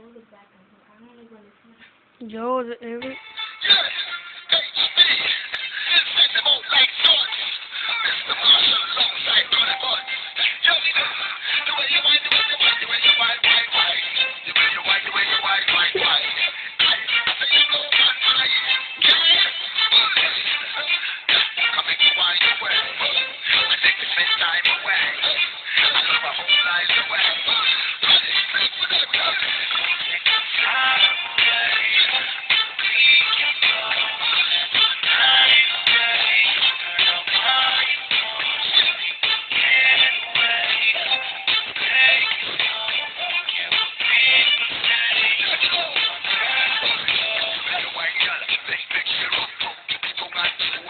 shoulder back Yo, the every. Time away. I love a whole life away.